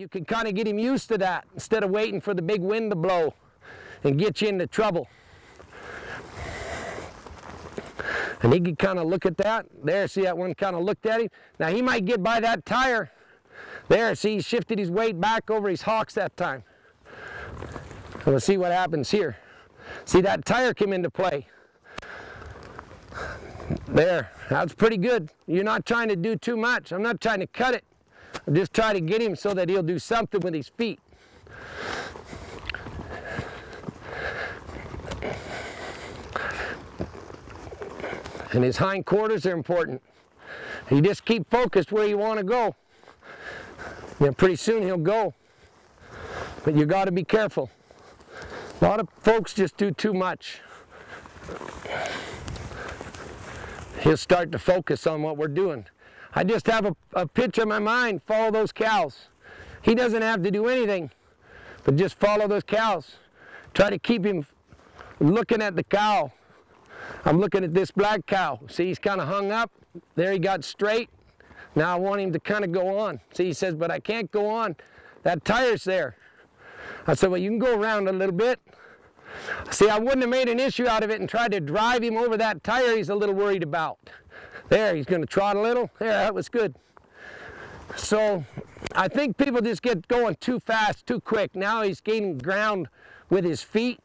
you can kind of get him used to that instead of waiting for the big wind to blow and get you into trouble. And he could kind of look at that. There, see that one kind of looked at him. Now he might get by that tire. There, see he shifted his weight back over his hocks that time. And we'll see what happens here. See that tire came into play. There, that's pretty good. You're not trying to do too much. I'm not trying to cut it. I'm just trying to get him so that he'll do something with his feet. And his hind quarters are important. You just keep focused where you want to go. Then pretty soon he'll go. But you got to be careful. A lot of folks just do too much. He'll start to focus on what we're doing. I just have a, a picture in my mind, follow those cows. He doesn't have to do anything, but just follow those cows. Try to keep him looking at the cow. I'm looking at this black cow. See, he's kind of hung up. There he got straight. Now I want him to kind of go on. See, he says, but I can't go on. That tire's there. I said, well, you can go around a little bit. See, I wouldn't have made an issue out of it and tried to drive him over that tire he's a little worried about. There, he's going to trot a little. There, that was good. So I think people just get going too fast, too quick. Now he's gaining ground with his feet.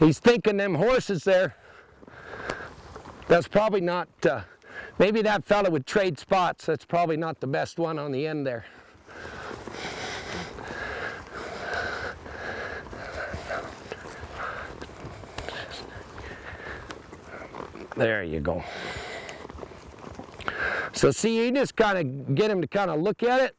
He's thinking them horses there. That's probably not, uh, maybe that fella would trade spots. That's probably not the best one on the end there. There you go. So see, you just kind of get him to kind of look at it.